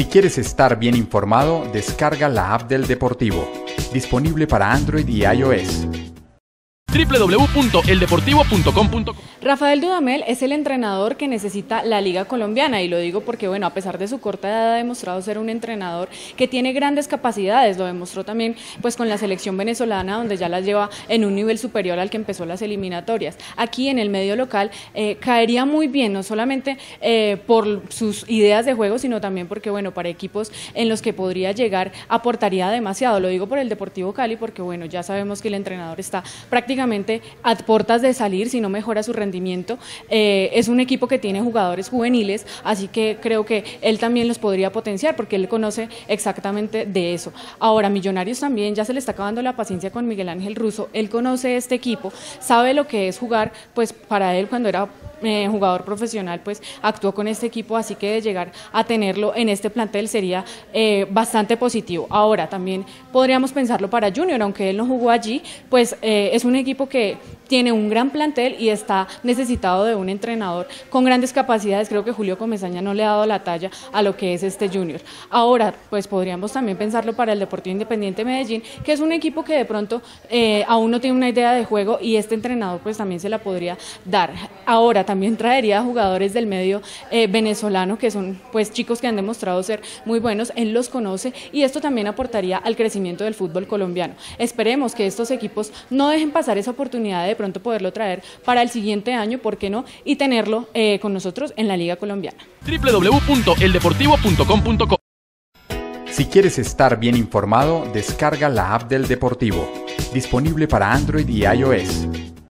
Si quieres estar bien informado, descarga la app del Deportivo, disponible para Android y iOS. www.eldeportivo.com.co Rafael Dudamel es el entrenador que necesita la Liga Colombiana y lo digo porque, bueno, a pesar de su corta edad ha demostrado ser un entrenador que tiene grandes capacidades, lo demostró también pues con la selección venezolana donde ya la lleva en un nivel superior al que empezó las eliminatorias. Aquí en el medio local eh, caería muy bien, no solamente eh, por sus ideas de juego, sino también porque, bueno, para equipos en los que podría llegar aportaría demasiado. Lo digo por el Deportivo Cali porque, bueno, ya sabemos que el entrenador está prácticamente a puertas de salir si no mejora su rendimiento. Eh, es un equipo que tiene jugadores juveniles, así que creo que él también los podría potenciar porque él conoce exactamente de eso. Ahora, Millonarios también ya se le está acabando la paciencia con Miguel Ángel Russo. Él conoce este equipo, sabe lo que es jugar, pues para él cuando era eh, jugador profesional, pues actuó con este equipo, así que de llegar a tenerlo en este plantel sería eh, bastante positivo. Ahora, también podríamos pensarlo para Junior, aunque él no jugó allí, pues eh, es un equipo que tiene un gran plantel y está necesitado de un entrenador con grandes capacidades. Creo que Julio Comesaña no le ha dado la talla a lo que es este Junior. Ahora, pues podríamos también pensarlo para el Deportivo Independiente Medellín, que es un equipo que de pronto aún no tiene una idea de juego y este entrenador pues también se la podría dar. Ahora, también traería jugadores del medio eh, venezolano, que son pues chicos que han demostrado ser muy buenos, él los conoce y esto también aportaría al crecimiento del fútbol colombiano. Esperemos que estos equipos no dejen pasar esa oportunidad de, pronto poderlo traer para el siguiente año, ¿por qué no? Y tenerlo eh, con nosotros en la Liga Colombiana. www.eldeportivo.com.co Si quieres estar bien informado, descarga la app del Deportivo, disponible para Android y iOS